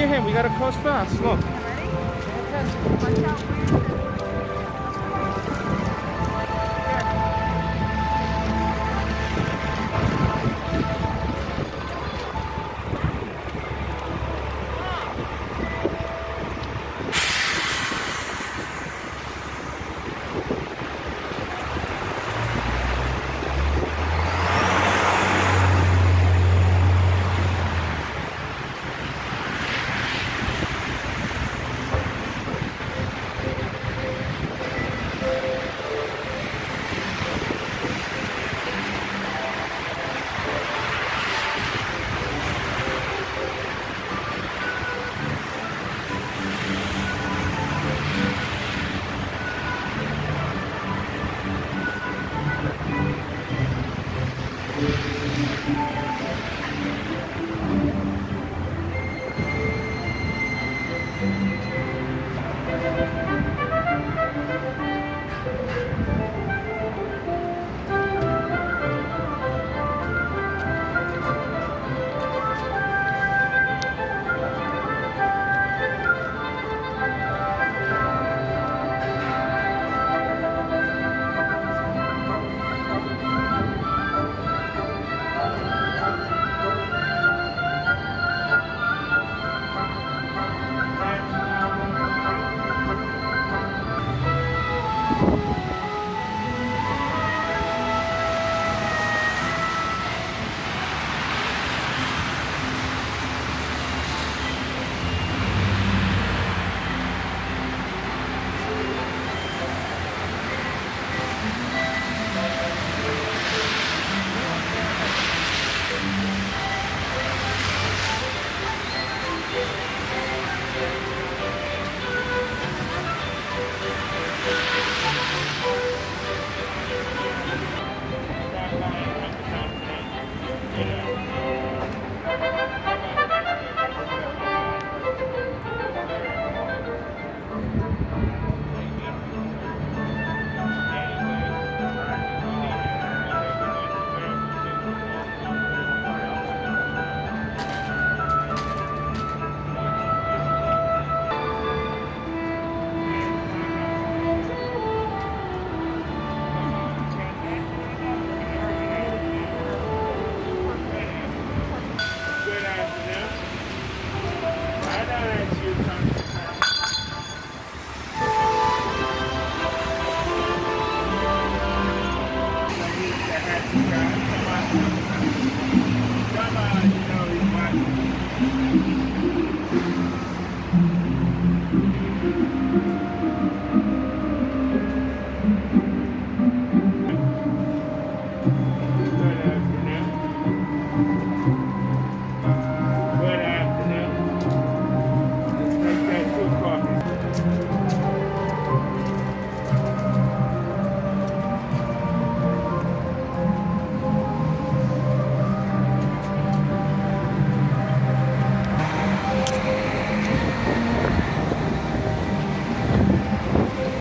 your hand. We gotta cross fast. Look.